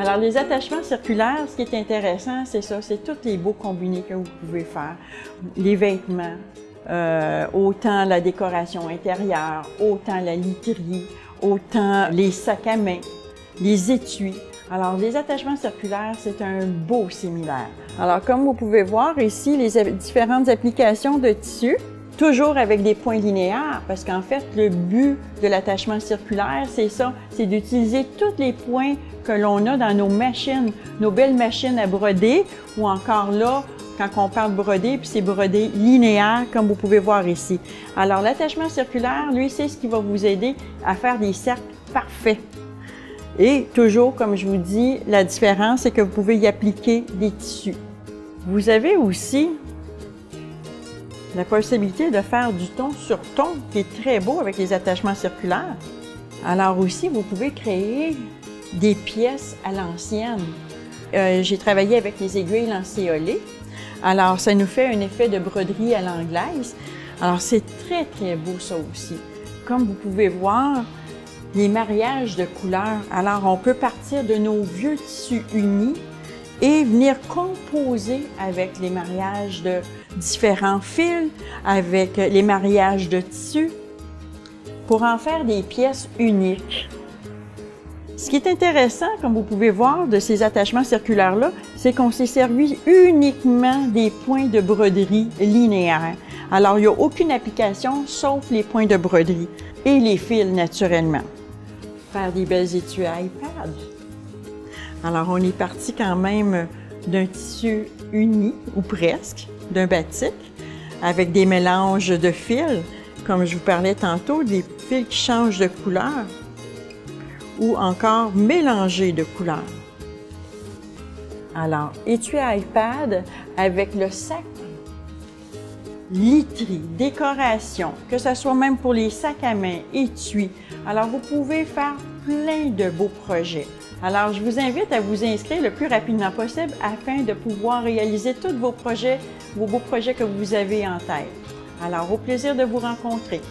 Alors, les attachements circulaires, ce qui est intéressant, c'est ça, c'est tous les beaux combinés que vous pouvez faire. Les vêtements, euh, autant la décoration intérieure, autant la literie, autant les sacs à main, les étuis. Alors, les attachements circulaires, c'est un beau similaire. Alors, comme vous pouvez voir ici, les différentes applications de tissu, toujours avec des points linéaires, parce qu'en fait, le but de l'attachement circulaire, c'est ça, c'est d'utiliser tous les points que l'on a dans nos machines, nos belles machines à broder, ou encore là, quand on parle brodé, puis c'est brodé linéaire, comme vous pouvez voir ici. Alors, l'attachement circulaire, lui, c'est ce qui va vous aider à faire des cercles parfaits. Et toujours, comme je vous dis, la différence, c'est que vous pouvez y appliquer des tissus. Vous avez aussi la possibilité de faire du ton sur ton, qui est très beau avec les attachements circulaires. Alors aussi, vous pouvez créer des pièces à l'ancienne. Euh, j'ai travaillé avec les aiguilles lancéolées. Alors, ça nous fait un effet de broderie à l'anglaise. Alors, c'est très, très beau ça aussi. Comme vous pouvez voir, les mariages de couleurs. Alors, on peut partir de nos vieux tissus unis et venir composer avec les mariages de différents fils, avec les mariages de tissus, pour en faire des pièces uniques. Ce qui est intéressant, comme vous pouvez voir, de ces attachements circulaires-là, c'est qu'on s'est servi uniquement des points de broderie linéaires. Alors, il n'y a aucune application sauf les points de broderie et les fils, naturellement faire des belles étuis à iPad. Alors, on est parti quand même d'un tissu uni, ou presque, d'un batik, avec des mélanges de fils, comme je vous parlais tantôt, des fils qui changent de couleur, ou encore mélangés de couleurs. Alors, étui à iPad avec le sac literie, décoration, que ce soit même pour les sacs à main, étui. Alors, vous pouvez faire plein de beaux projets. Alors, je vous invite à vous inscrire le plus rapidement possible afin de pouvoir réaliser tous vos projets, vos beaux projets que vous avez en tête. Alors, au plaisir de vous rencontrer.